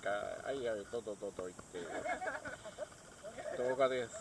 かあいあいとととと言って動画です。